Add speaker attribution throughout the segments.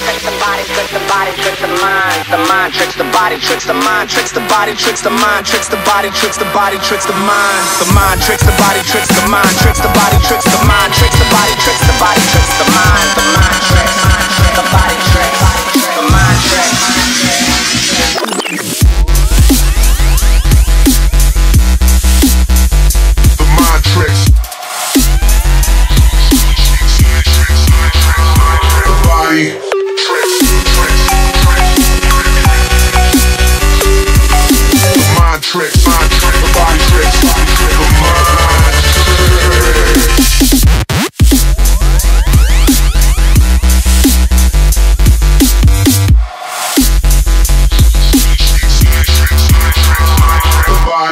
Speaker 1: tricks the body, tricks the body, tricks the mind. The mind tricks the body, tricks the mind, tricks the body, tricks the mind, tricks the body, tricks the body, tricks the mind. The mind tricks the body, tricks the mind, tricks the body, tricks the mind, tricks the body,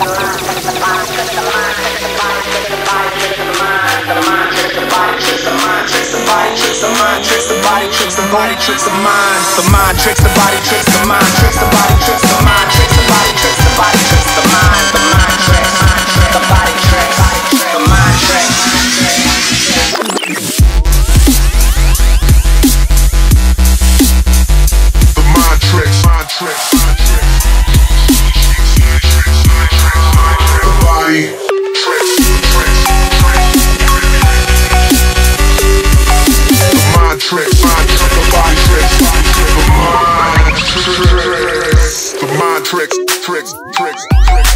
Speaker 1: Tricks the mind, tricks the mind,
Speaker 2: the mind, the mind, the body, tricks the body, tricks the mind. The mind tricks the
Speaker 1: body, tricks the mind, tricks the body, tricks the mind, tricks the body, tricks tricks, tricks, tricks, tricks.